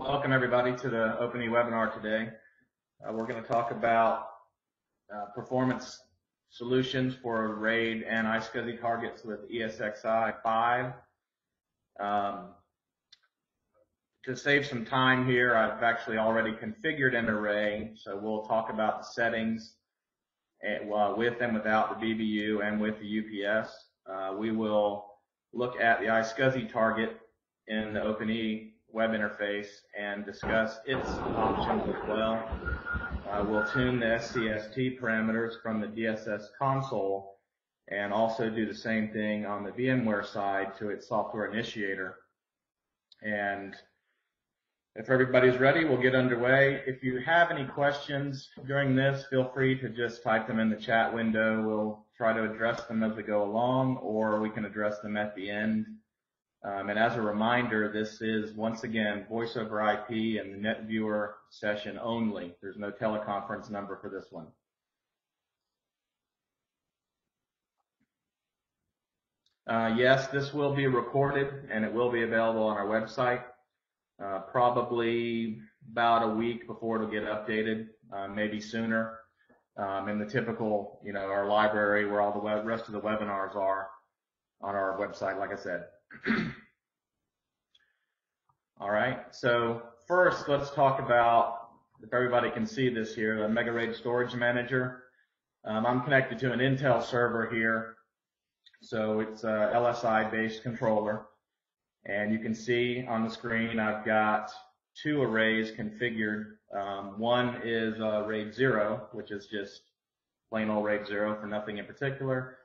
Welcome everybody to the Open-E webinar today. Uh, we're going to talk about uh, performance solutions for RAID and iSCSI targets with ESXi 5. Um, to save some time here, I've actually already configured an array, so we'll talk about the settings uh, with and without the BBU and with the UPS. Uh, we will look at the iSCSI target in the Open-E web interface and discuss its options as well. Uh, we'll tune the SCST parameters from the DSS console and also do the same thing on the VMware side to its software initiator. And if everybody's ready, we'll get underway. If you have any questions during this, feel free to just type them in the chat window. We'll try to address them as we go along, or we can address them at the end. Um, and as a reminder, this is once again voice over IP and the NetViewer session only. There's no teleconference number for this one. Uh, yes, this will be recorded and it will be available on our website. Uh, probably about a week before it'll get updated, uh, maybe sooner. Um, in the typical, you know, our library where all the rest of the webinars are on our website, like I said. All right, so first let's talk about, if everybody can see this here, the MegaRAID Storage Manager. Um, I'm connected to an Intel server here, so it's a LSI based controller. And you can see on the screen I've got two arrays configured. Um, one is uh, RAID 0, which is just plain old RAID 0 for nothing in particular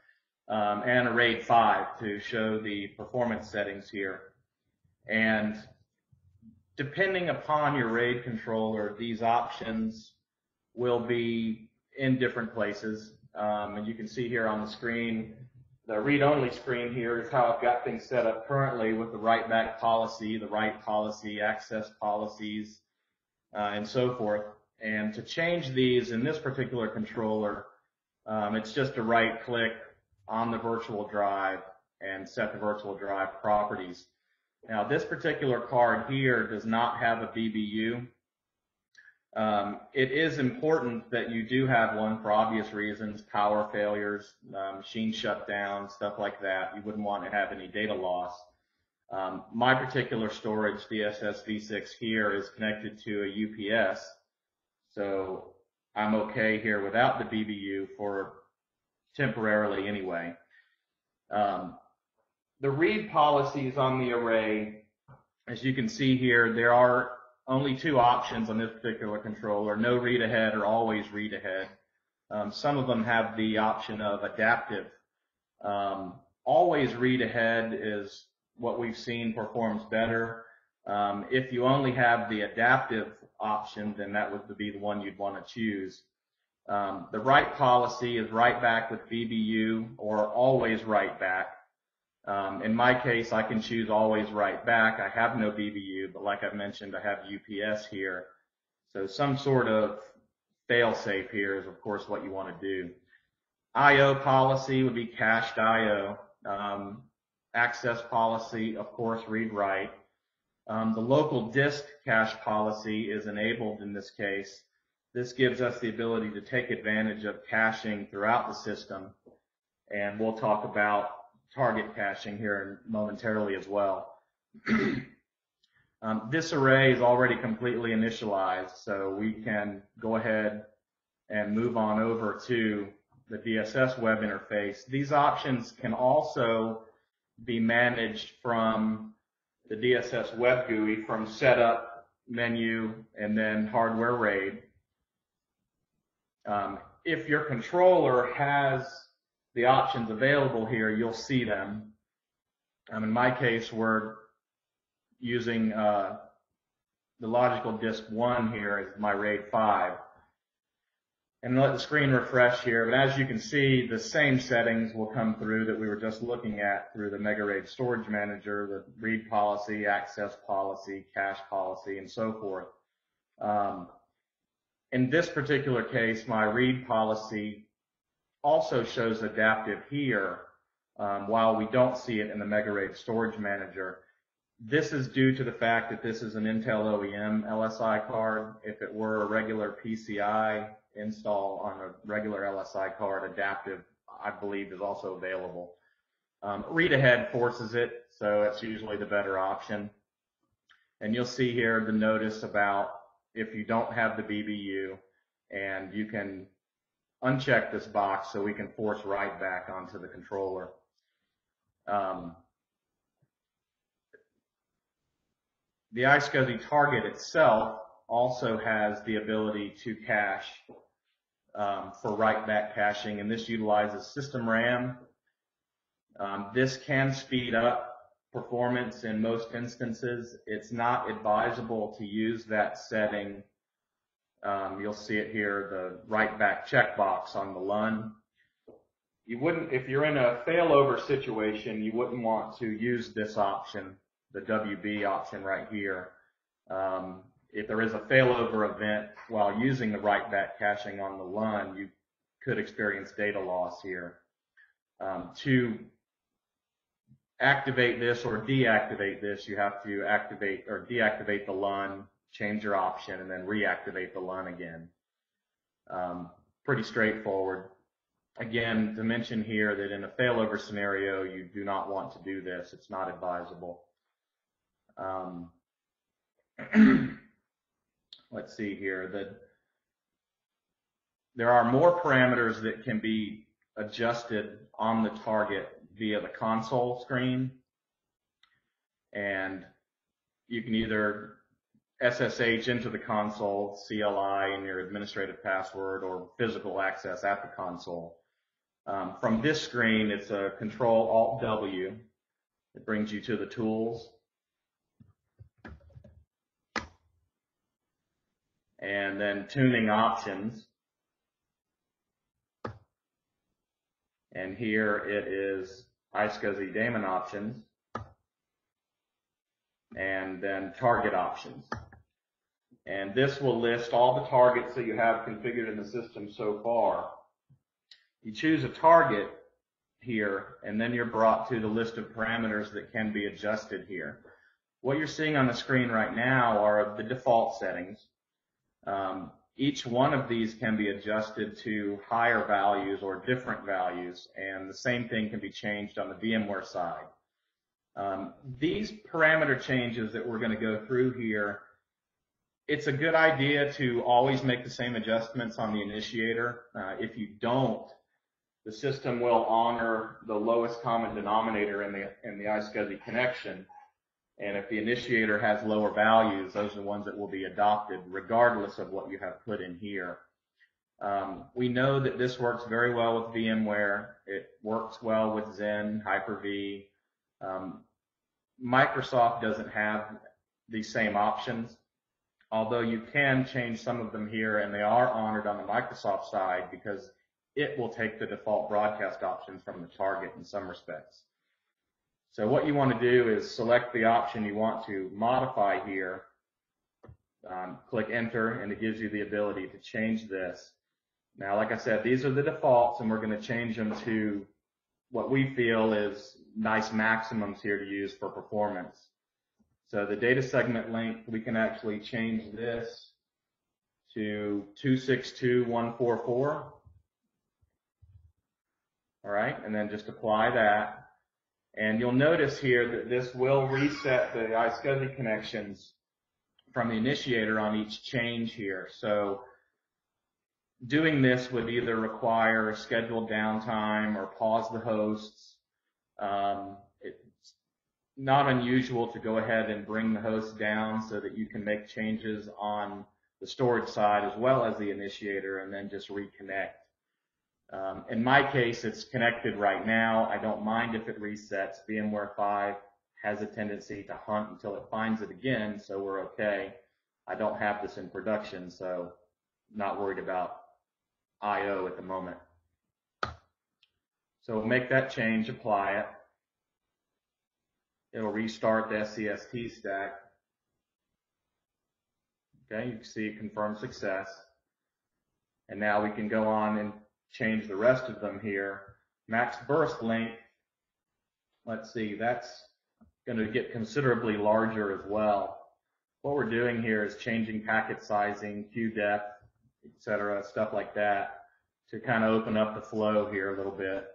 um, and a RAID 5 to show the performance settings here. And depending upon your RAID controller, these options will be in different places. Um, and you can see here on the screen, the read-only screen here is how I've got things set up currently with the write-back policy, the write policy, access policies, uh, and so forth. And to change these in this particular controller, um, it's just a right-click on the virtual drive and set the virtual drive properties. Now this particular card here does not have a BBU. Um, it is important that you do have one for obvious reasons, power failures, uh, machine shutdown, stuff like that. You wouldn't want to have any data loss. Um, my particular storage DSS V6 here is connected to a UPS, so I'm okay here without the BBU for temporarily anyway. Um, the read policies on the array, as you can see here, there are only two options on this particular controller, no read ahead or always read ahead. Um, some of them have the option of adaptive. Um, always read ahead is what we've seen performs better. Um, if you only have the adaptive option, then that would be the one you'd want to choose. Um, the write policy is write back with BBU or always write back. Um, in my case, I can choose always write back. I have no BBU, but like I mentioned, I have UPS here. So some sort of fail safe here is of course what you want to do. IO policy would be cached IO. Um, access policy, of course, read write. Um, the local disk cache policy is enabled in this case. This gives us the ability to take advantage of caching throughout the system. And we'll talk about target caching here momentarily as well. um, this array is already completely initialized, so we can go ahead and move on over to the DSS web interface. These options can also be managed from the DSS web GUI from setup menu and then hardware RAID. Um, if your controller has the options available here, you'll see them. Um, in my case, we're using uh, the logical disk 1 here as my RAID 5. And let the screen refresh here, but as you can see, the same settings will come through that we were just looking at through the MegaRAID Storage Manager, the read policy, access policy, cache policy, and so forth. Um, in this particular case, my read policy also shows adaptive here, um, while we don't see it in the MegaRAID storage manager. this is due to the fact that this is an Intel OEM LSI card. If it were a regular PCI install on a regular LSI card, adaptive, I believe, is also available. Um, read ahead forces it, so it's usually the better option. And you'll see here the notice about if you don't have the BBU, and you can uncheck this box so we can force write back onto the controller. Um, the iSCSI target itself also has the ability to cache um, for write back caching, and this utilizes system RAM. Um, this can speed up performance in most instances. It's not advisable to use that setting. Um, you'll see it here, the write back checkbox on the LUN. You wouldn't, if you're in a failover situation, you wouldn't want to use this option the WB option right here. Um, if there is a failover event while using the write back caching on the LUN, you could experience data loss here. Um, to activate this or deactivate this, you have to activate or deactivate the LUN, change your option, and then reactivate the LUN again. Um, pretty straightforward. Again, to mention here that in a failover scenario, you do not want to do this. It's not advisable. Um, let's see here. That there are more parameters that can be adjusted on the target via the console screen. And you can either SSH into the console, CLI, and your administrative password, or physical access at the console. Um, from this screen, it's a Control Alt W. It brings you to the tools. and then tuning options. And here it is iSCSI daemon options and then target options. And this will list all the targets that you have configured in the system so far. You choose a target here, and then you're brought to the list of parameters that can be adjusted here. What you're seeing on the screen right now are the default settings. Um, each one of these can be adjusted to higher values or different values, and the same thing can be changed on the VMware side. Um, these parameter changes that we're going to go through here, it's a good idea to always make the same adjustments on the initiator. Uh, if you don't, the system will honor the lowest common denominator in the in the iSCSI connection, and if the initiator has lower values, those are the ones that will be adopted regardless of what you have put in here. Um, we know that this works very well with VMware. It works well with Xen, Hyper-V. Um, Microsoft doesn't have these same options, although you can change some of them here and they are honored on the Microsoft side because it will take the default broadcast options from the target in some respects. So what you want to do is select the option you want to modify here. Um, click enter and it gives you the ability to change this. Now, like I said, these are the defaults and we're going to change them to what we feel is nice maximums here to use for performance. So the data segment length, we can actually change this to 262144. All right, and then just apply that. And you'll notice here that this will reset the iSCSI connections from the initiator on each change here. So doing this would either require scheduled downtime or pause the hosts. Um, it's not unusual to go ahead and bring the host down so that you can make changes on the storage side as well as the initiator and then just reconnect. Um, in my case, it's connected right now. I don't mind if it resets. VMware 5 has a tendency to hunt until it finds it again, so we're okay. I don't have this in production, so not worried about I.O. at the moment. So we'll make that change, apply it. It'll restart the SCST stack. Okay, you can see confirmed success. And now we can go on and change the rest of them here. Max burst length, let's see, that's going to get considerably larger as well. What we're doing here is changing packet sizing, queue depth, etc., stuff like that to kind of open up the flow here a little bit.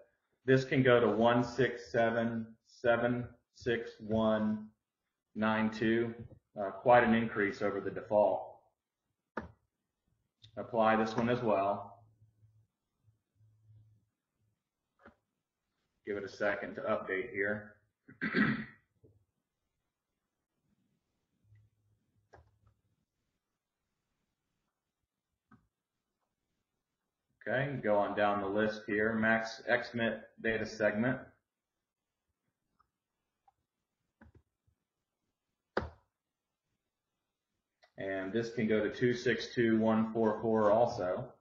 This can go to 167.76192, uh, quite an increase over the default. Apply this one as well. Give it a second to update here. Okay, go on down the list here. Max XMIT data segment. And this can go to 262144 also.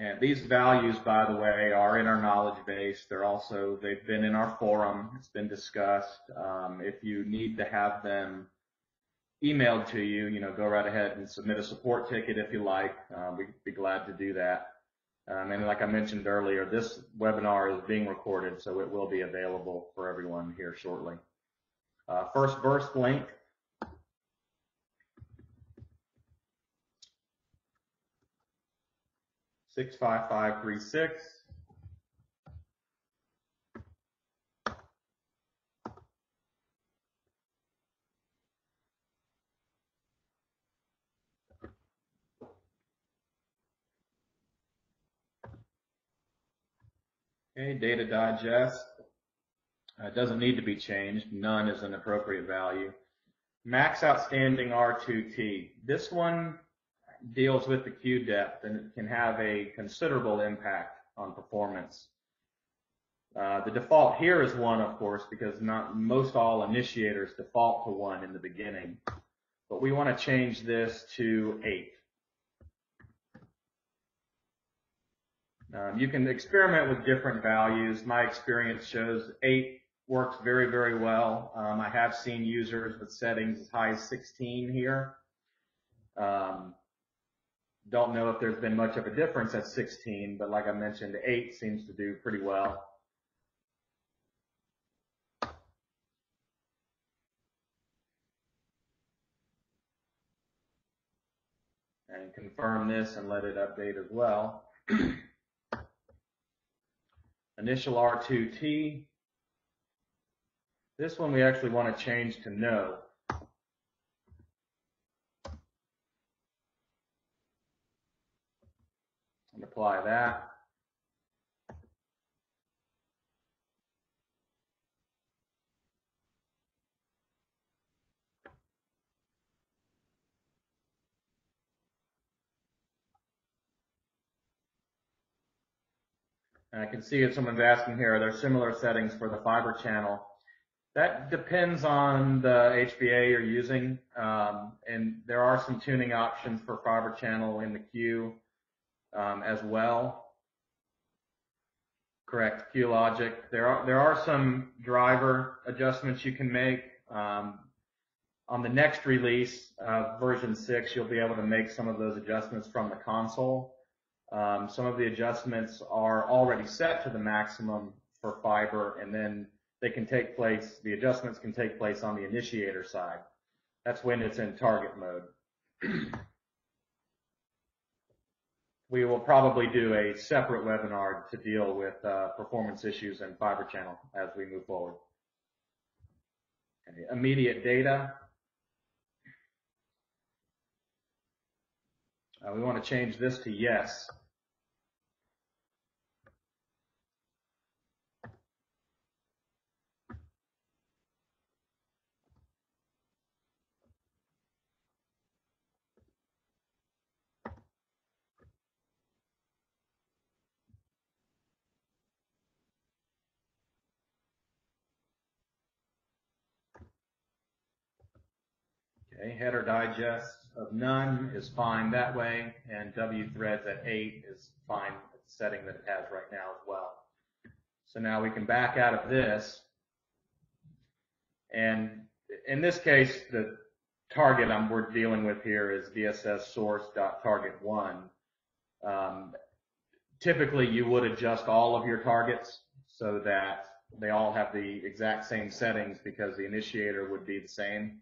And these values, by the way, are in our knowledge base. They're also, they've been in our forum. It's been discussed. Um, if you need to have them emailed to you, you know, go right ahead and submit a support ticket if you like. Uh, we'd be glad to do that. Um, and like I mentioned earlier, this webinar is being recorded, so it will be available for everyone here shortly. Uh, first burst length 65536. Okay, data digest. Uh, doesn't need to be changed. None is an appropriate value. Max outstanding R2T. This one deals with the queue depth and it can have a considerable impact on performance. Uh, the default here is one, of course, because not most all initiators default to one in the beginning, but we want to change this to eight. Um, you can experiment with different values. My experience shows eight works very, very well. Um, I have seen users with settings as high as 16 here. Um, don't know if there's been much of a difference at 16, but like I mentioned, 8 seems to do pretty well. And confirm this and let it update as well. Initial R2T. This one we actually want to change to no. And apply that. And I can see if someone's asking here, are there similar settings for the fiber channel? That depends on the HBA you're using, um, and there are some tuning options for fiber channel in the queue um, as well. Correct, QLogic. There are there are some driver adjustments you can make. Um, on the next release, uh, version six, you'll be able to make some of those adjustments from the console. Um, some of the adjustments are already set to the maximum for fiber, and then they can take place. The adjustments can take place on the initiator side. That's when it's in target mode. we will probably do a separate webinar to deal with uh, performance issues and fiber channel as we move forward. Okay. Immediate data. Uh, we want to change this to yes. Okay, header digest of none is fine that way, and W threads at 8 is fine the setting that it has right now as well. So now we can back out of this. And in this case, the target I'm, we're dealing with here is DSS source.target1. Um, typically, you would adjust all of your targets so that they all have the exact same settings because the initiator would be the same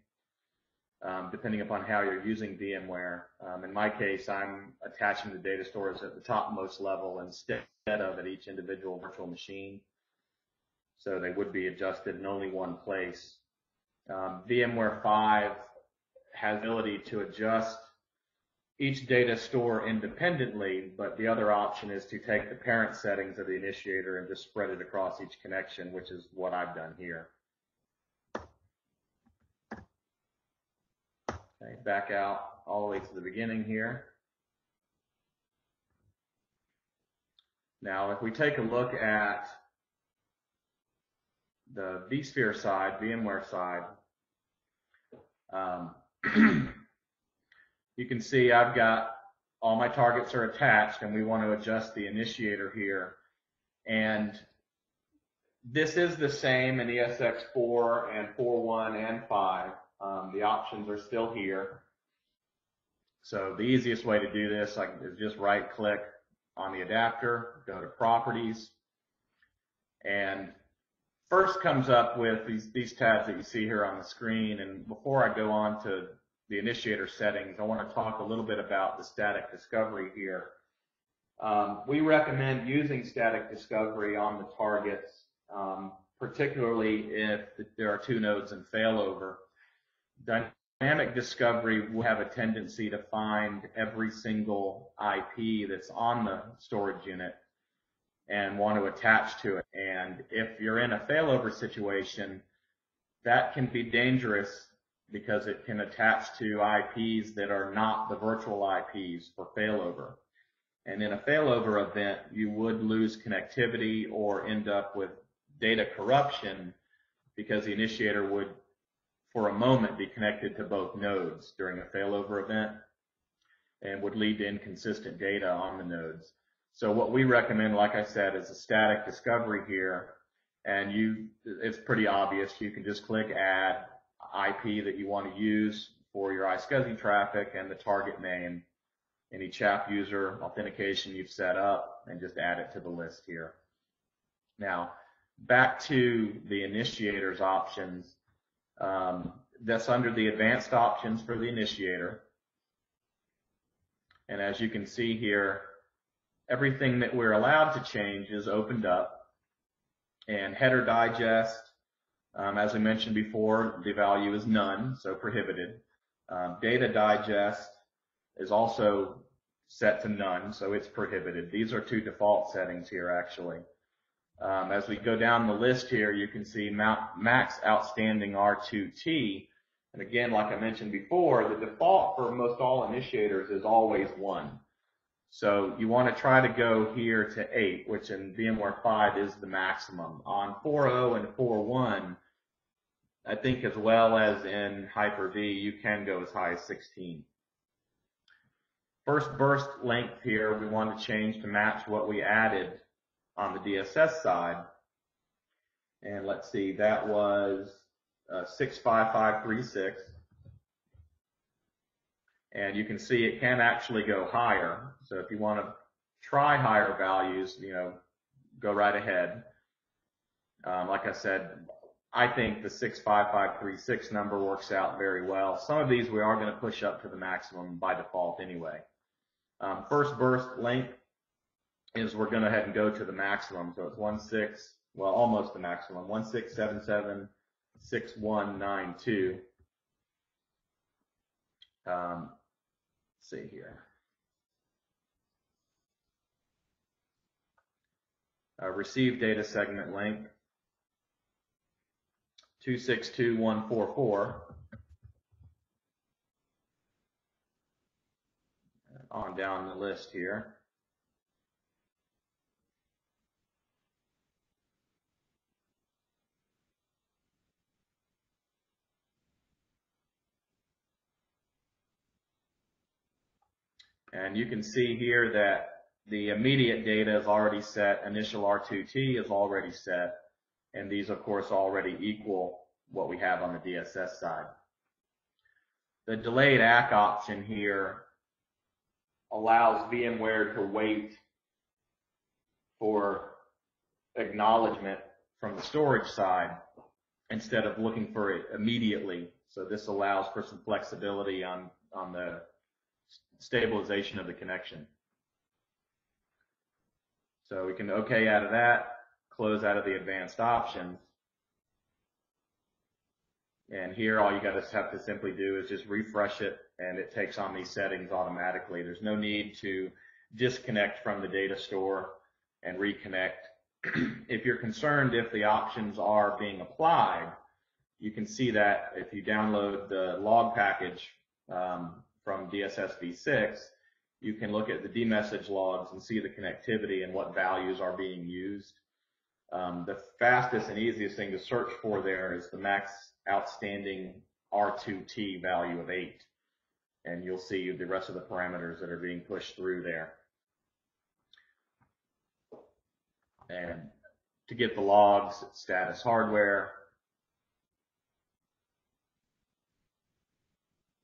um, depending upon how you're using VMware. Um, in my case, I'm attaching the data stores at the topmost level instead of at each individual virtual machine. So they would be adjusted in only one place. Um, VMware 5 has ability to adjust each data store independently, but the other option is to take the parent settings of the initiator and just spread it across each connection, which is what I've done here. Okay, back out all the way to the beginning here. Now, if we take a look at the vSphere side, VMware side, um, you can see I've got all my targets are attached and we want to adjust the initiator here. And this is the same in ESX4 and 4.1 and 5. Um, the options are still here. So the easiest way to do this like, is just right click on the adapter, go to properties, and first comes up with these, these tabs that you see here on the screen. And before I go on to the initiator settings, I want to talk a little bit about the static discovery here. Um, we recommend using static discovery on the targets, um, particularly if there are two nodes in failover. Dynamic discovery will have a tendency to find every single IP that's on the storage unit and want to attach to it. And if you're in a failover situation, that can be dangerous because it can attach to IPs that are not the virtual IPs for failover. And in a failover event, you would lose connectivity or end up with data corruption because the initiator would, for a moment, be connected to both nodes during a failover event and would lead to inconsistent data on the nodes. So what we recommend, like I said, is a static discovery here. And you, it's pretty obvious. You can just click add IP that you want to use for your iSCSI traffic and the target name, any CHAP user authentication you've set up, and just add it to the list here. Now, back to the initiators options. Um, that's under the advanced options for the initiator. And as you can see here, everything that we're allowed to change is opened up. And header digest, um, as we mentioned before, the value is none, so prohibited. Um, data digest is also set to none, so it's prohibited. These are two default settings here, actually. Um, as we go down the list here, you can see max outstanding R2T. And again, like I mentioned before, the default for most all initiators is always one. So you want to try to go here to 8, which in VMware 5 is the maximum. On 4.0 and 4.1, I think as well as in Hyper-V, you can go as high as 16. First burst length here, we want to change to match what we added on the DSS side. And let's see, that was uh, 65536 and you can see it can actually go higher. So if you want to try higher values, you know, go right ahead. Um, like I said, I think the 65536 number works out very well. Some of these we are going to push up to the maximum by default anyway. Um, first burst length is we're going to head and go to the maximum. So it's 16, well, almost the maximum, 16776192. Um, see here. Uh, receive data segment length 262144. On down the list here. And you can see here that the immediate data is already set, initial R2T is already set, and these of course already equal what we have on the DSS side. The delayed ACK option here allows VMware to wait for acknowledgement from the storage side instead of looking for it immediately. So this allows for some flexibility on, on the stabilization of the connection. So we can OK out of that, close out of the advanced options. And here all you got to have to simply do is just refresh it and it takes on these settings automatically. There's no need to disconnect from the data store and reconnect. if you're concerned if the options are being applied, you can see that if you download the log package um, from DSS v6, you can look at the dmesg logs and see the connectivity and what values are being used. Um, the fastest and easiest thing to search for there is the max outstanding R2T value of 8. And you'll see the rest of the parameters that are being pushed through there. And to get the logs, status hardware,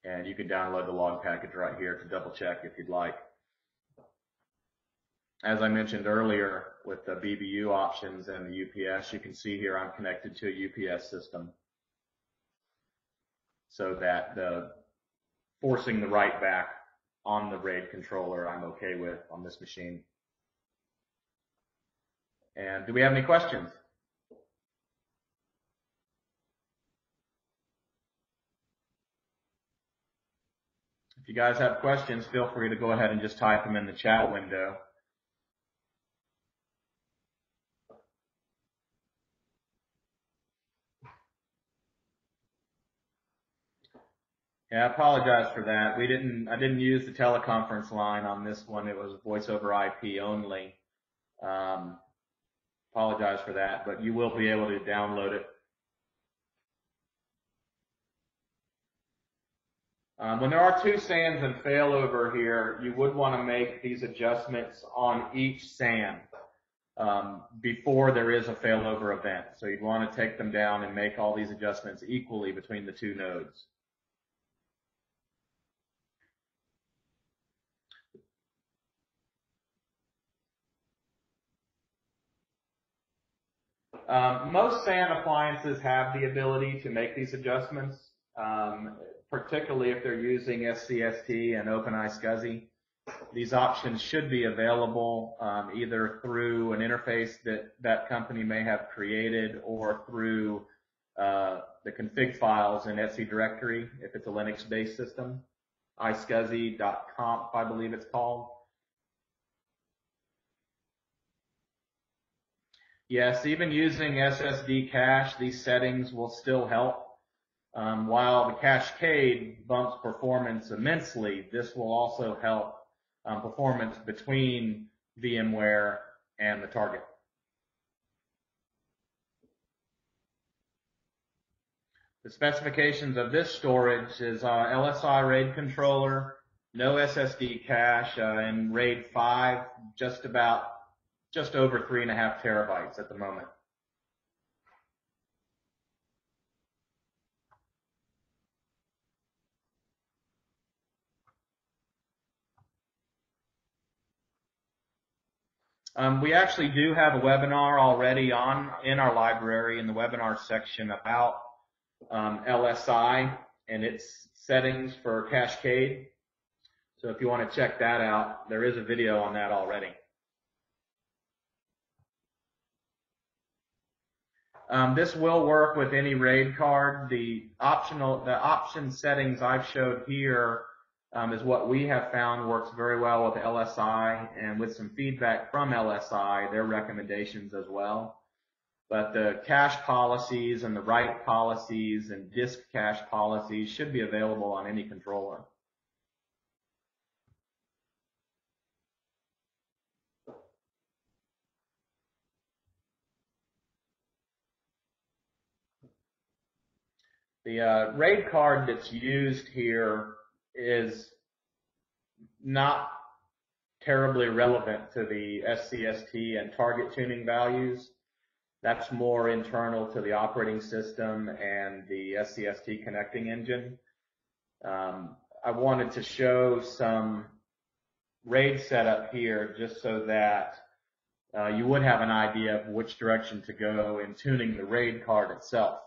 and you can download the log package right here to double check if you'd like. As I mentioned earlier with the BBU options and the UPS, you can see here I'm connected to a UPS system so that the forcing the write back on the RAID controller I'm okay with on this machine. And do we have any questions? If you guys have questions, feel free to go ahead and just type them in the chat window. Yeah, I apologize for that. We didn't, I didn't use the teleconference line on this one. It was voice over IP only. Um, apologize for that, but you will be able to download it Um, when there are two SANs in failover here, you would want to make these adjustments on each SAN um, before there is a failover event. So you'd want to take them down and make all these adjustments equally between the two nodes. Um, most SAN appliances have the ability to make these adjustments. Um, particularly if they're using SCST and OpeniSCSI. These options should be available um, either through an interface that that company may have created or through uh, the config files in etc directory if it's a Linux-based system. iscssi.conf, I believe it's called. Yes, even using SSD cache, these settings will still help. Um, while the CacheCade bumps performance immensely, this will also help um, performance between VMware and the target. The specifications of this storage is uh, LSI RAID controller, no SSD cache, uh, and RAID 5, just about, just over three and a half terabytes at the moment. Um, we actually do have a webinar already on in our library in the webinar section about um, LSI and its settings for CacheCade. So if you want to check that out, there is a video on that already. Um, this will work with any RAID card. The optional, the option settings I've showed here um, is what we have found works very well with LSI and with some feedback from LSI, their recommendations as well. But the cache policies and the write policies and disk cache policies should be available on any controller. The uh, RAID card that's used here is not terribly relevant to the SCST and target tuning values. That's more internal to the operating system and the SCST connecting engine. Um, I wanted to show some RAID setup here just so that uh, you would have an idea of which direction to go in tuning the RAID card itself.